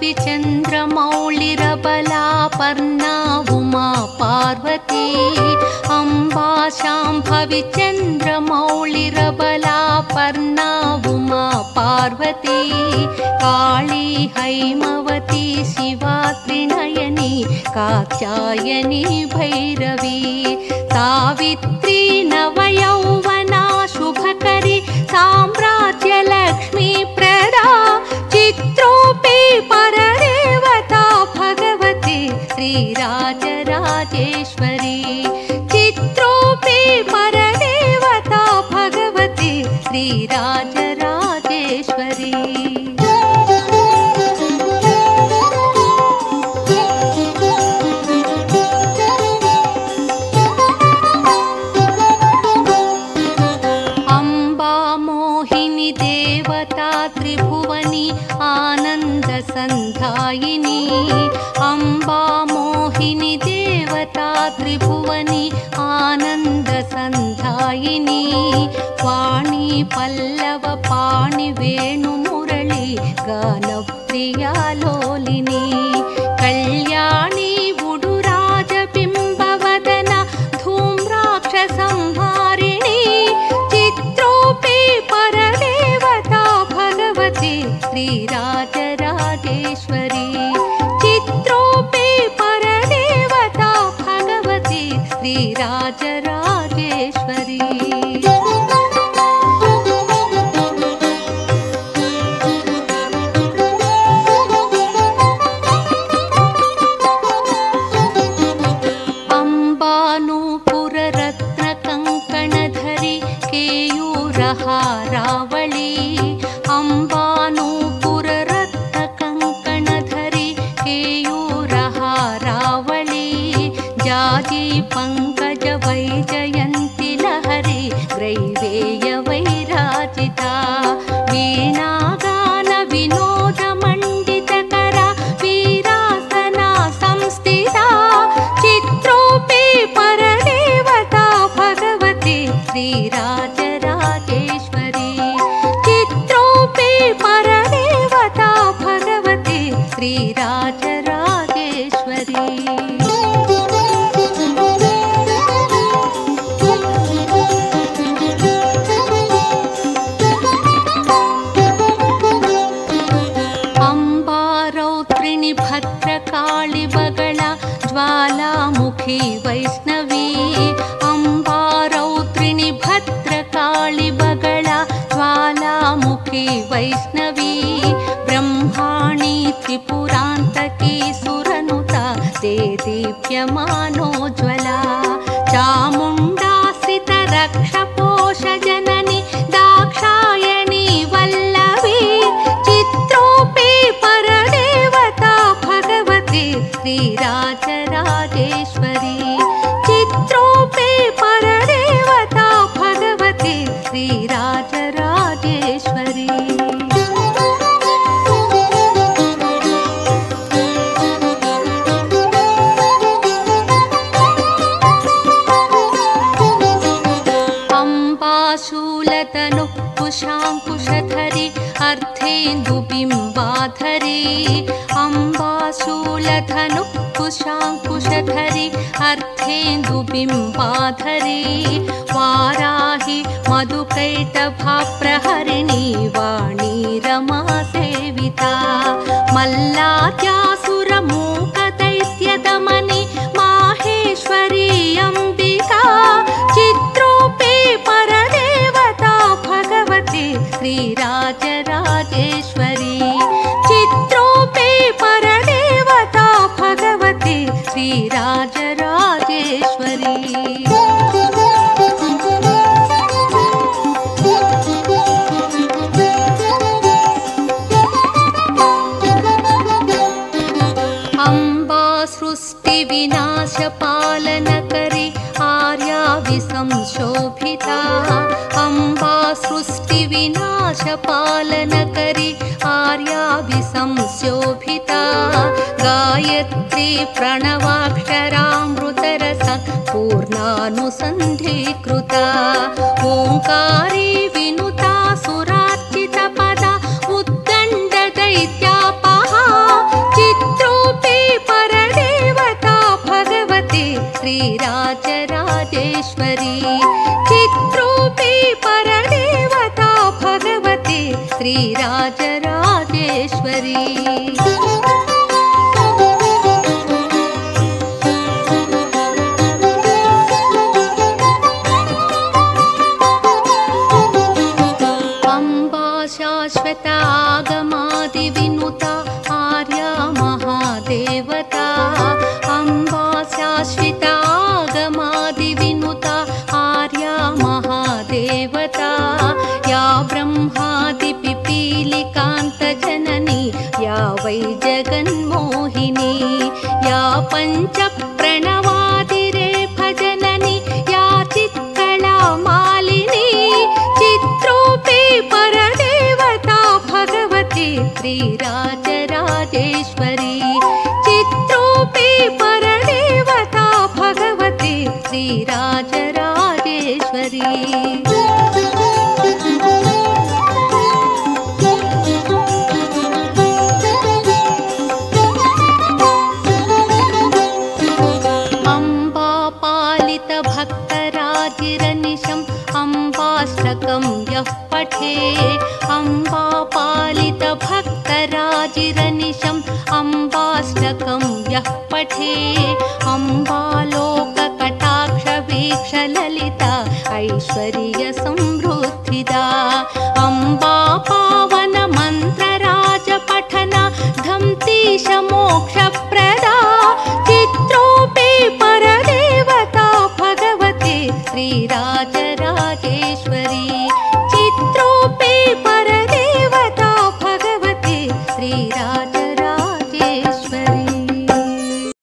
शाम्भविचन्द्रमौळिरबलापर्णा उमा पार्वती अम्बा शाम्भविचन्द्रमौळिरबलापर्णा उमा पार्वती काळी हैमवती शिवा त्रिनयनी कात्यायनी भैरवी। सावित्री नवयौवना शुभकरी साम्राज्यलक्ष्मी देवता त्रिभुवनी आनन्दसन्धायिनी। अम्बा मोहिनी देवता त्रिभुवनी आनन्दसन्धायिनी। वाणी पल्लव पाणि वेणुमुरळि गानप्रिया लोलिनी। कल्याणी बुडुराजबिम्बवदन धूम्राक्षसंहारिणी श्रीराजराजेश्वरी। अम्बानूपुररत्नकङ्कणधरि केयूरहारावळी। अम्बानूपुररत्नकङ्कणधरि केयूरहारावळी। जाजी पङ्कज वैजयन्ति लहरि ग्रैवेय वैराजिता। वीणागान विनोदमण्डितकरा वीरासना संस्थिता। चित्रोऽपि परदेवता भगवती श्रीराजराजेश्वरी चित्रोऽपि परदेवता भगवती श्रीराजराजेश्वरी ज्वालामुखी वैष्णवी। अम्बारौत्रिणि भद्रकाळि बगळ ज्वालामुखी वैष्णवी। ब्रह्माणि त्रिपुरान्तकी सुरनुता ते दीप्यमानोज्वला अम्बाशूलतनुः कुशाङ्कुशधरि अर्धेन्दुबिम्बाधरी अम्बाशूलधनुः कुशाङ्कुशधरि अर्धेन्दुबिम्बाधरी वाराहि मधुकैटभाप्रहरिणी वाणी रमा सेविता। मल्लाद्यासुरमूकदैत्यदमनि सृष्टिविनाशपालनकरि आर्या विसंशोभिता अम्बा सृष्टिविनाशपालनकरि आर्या विसंशोभिता गायत्री प्रणवाक्षरामृतरस पूर्णानुसन्धीकृता। ओङ्कारी विनुता सुरार्चितपदा भगवती श्रीराजराजेश्वरी अम्बा शाश्वता भगवती श्रीराजराजेश्वरी अम्बाष्टकं यः पठे। अम्बा पालितभक्तराजिरनिशम् अम्बाष्टकं यः पठे। अम्बालोककटाक्षवीक्षललिता ऐश्वर्यसंवृद्धिदा अम्बा पावनमन्त्रराजपठन धम्तीश मोक्षप्र